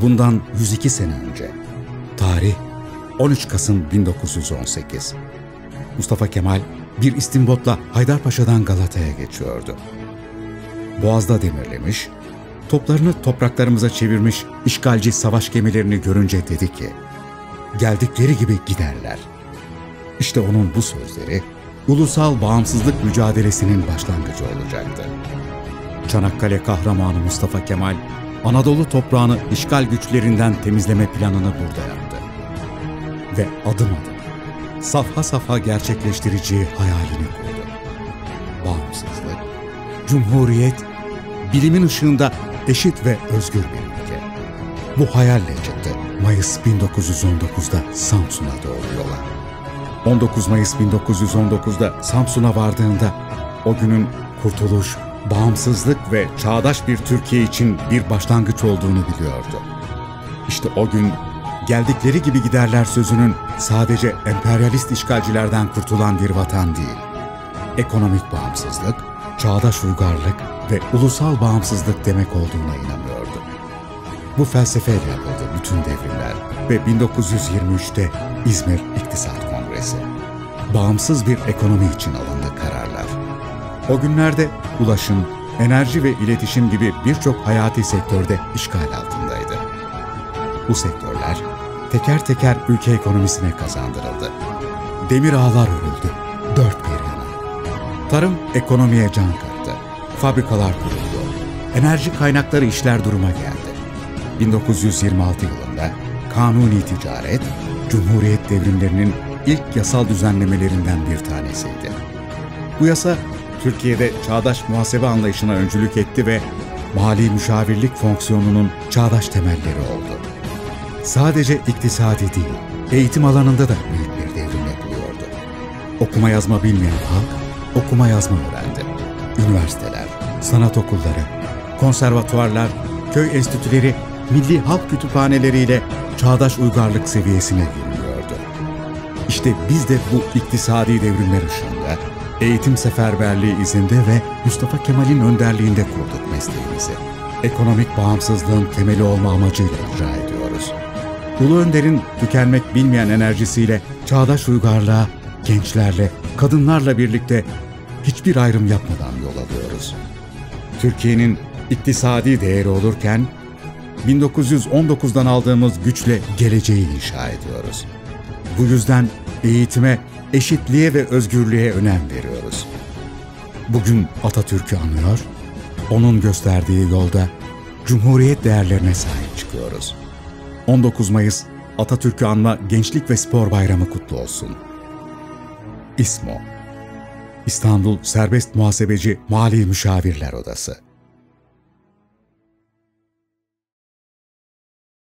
Bundan 102 sene önce. Tarih 13 Kasım 1918. Mustafa Kemal bir istimbotla Haydarpaşa'dan Galata'ya geçiyordu. Boğaz'da demirlemiş, toplarını topraklarımıza çevirmiş işgalci savaş gemilerini görünce dedi ki, geldikleri gibi giderler. İşte onun bu sözleri ulusal bağımsızlık mücadelesinin başlangıcı olacaktı. Çanakkale kahramanı Mustafa Kemal, Anadolu toprağını işgal güçlerinden temizleme planını burada yaptı. Ve adım adım, safha safha gerçekleştireceği hayalini kurdu. Bağımsızlık, cumhuriyet, bilimin ışığında eşit ve özgür bir ülke. Bu hayalle çıktı Mayıs 1919'da Samsun'a doğru yola. 19 Mayıs 1919'da Samsun'a vardığında o günün kurtuluş, bağımsızlık ve çağdaş bir Türkiye için bir başlangıç olduğunu biliyordu. İşte o gün geldikleri gibi giderler sözünün sadece emperyalist işgalcilerden kurtulan bir vatan değil, ekonomik bağımsızlık, çağdaş uygarlık ve ulusal bağımsızlık demek olduğuna inanıyordu. Bu felsefeyle yapıldı bütün devrimler ve 1923'te İzmir İktisat Kongresi. Bağımsız bir ekonomi için alındı kararlar. O günlerde ulaşım, enerji ve iletişim gibi birçok hayati sektörde işgal altındaydı. Bu sektörler teker teker ülke ekonomisine kazandırıldı. Demir ağlar örüldü, dört bir yana. Tarım ekonomiye can kattı. Fabrikalar kuruldu. Enerji kaynakları işler duruma geldi. 1926 yılında kanuni ticaret, Cumhuriyet devrimlerinin ilk yasal düzenlemelerinden bir tanesiydi. Bu yasa Türkiye'de çağdaş muhasebe anlayışına öncülük etti ve mali müşavirlik fonksiyonunun çağdaş temelleri oldu. Sadece iktisadi değil, eğitim alanında da büyük bir devrim yapılıyordu. Okuma yazma bilmeyen halk okuma yazma öğrendi. Üniversiteler, sanat okulları, konservatuvarlar, köy enstitüleri, milli halk kütüphaneleriyle çağdaş uygarlık seviyesine yürünüyordu. İşte biz de bu iktisadi devrimler ışığında eğitim seferberliği izinde ve Mustafa Kemal'in önderliğinde kurduk mesleğimizi. Ekonomik bağımsızlığın temeli olma amacıyla icra ediyoruz. Ulu Önder'in tükenmek bilmeyen enerjisiyle çağdaş uygarlığa, gençlerle, kadınlarla birlikte hiçbir ayrım yapmadan yol alıyoruz. Türkiye'nin iktisadi değeri olurken 1919'dan aldığımız güçle geleceği inşa ediyoruz. Bu yüzden eğitime, eşitliğe ve özgürlüğe önem veriyoruz. Bugün Atatürk'ü anlıyor, onun gösterdiği yolda Cumhuriyet değerlerine sahip çıkıyoruz. 19 Mayıs Atatürk'ü anma Gençlik ve Spor Bayramı kutlu olsun. İSMO İstanbul Serbest Muhasebeci Mali Müşavirler Odası